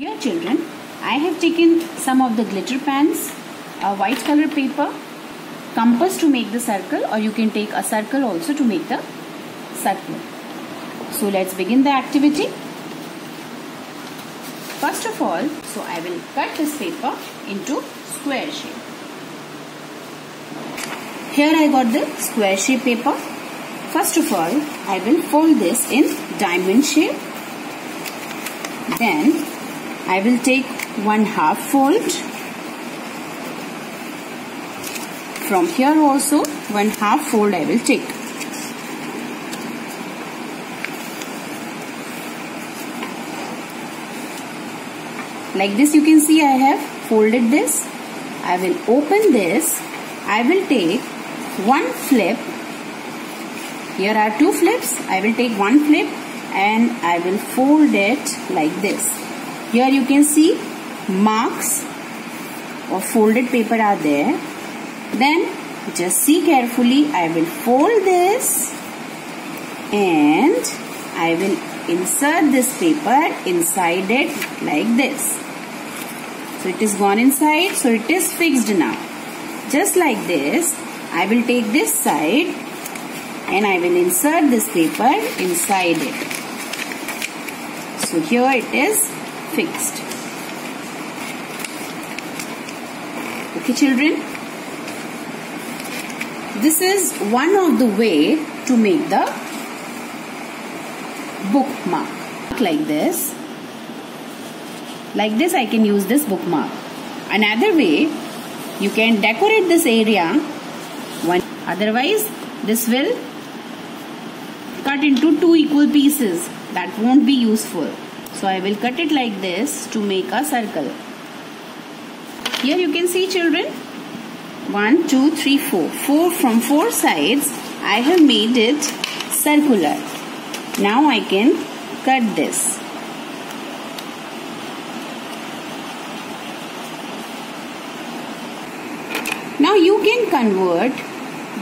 Dear children, I have taken some of the glitter pens, a white color paper, compass to make the circle or you can take a circle also to make the circle. So let's begin the activity. First of all, so I will cut this paper into square shape. Here I got the square shape paper. First of all, I will fold this in diamond shape. Then I will take one half fold. From here also one half fold I will take. Like this you can see I have folded this. I will open this. I will take one flip. Here are two flips. I will take one flip and I will fold it like this. Here you can see marks of folded paper are there. Then just see carefully I will fold this and I will insert this paper inside it like this. So it is gone inside so it is fixed now. Just like this I will take this side and I will insert this paper inside it. So here it is fixed. Okay children. This is one of the way to make the bookmark. Like this. Like this I can use this bookmark. Another way you can decorate this area one otherwise this will cut into two equal pieces that won't be useful so I will cut it like this to make a circle. Here you can see children. 1 2 3 4 4 from four sides. I have made it circular. Now I can cut this. Now you can convert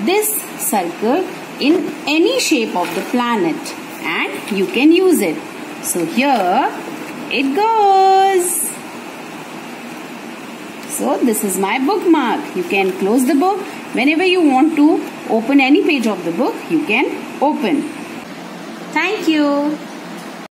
this circle in any shape of the planet and you can use it. So here it goes. So this is my bookmark. You can close the book. Whenever you want to open any page of the book, you can open. Thank you.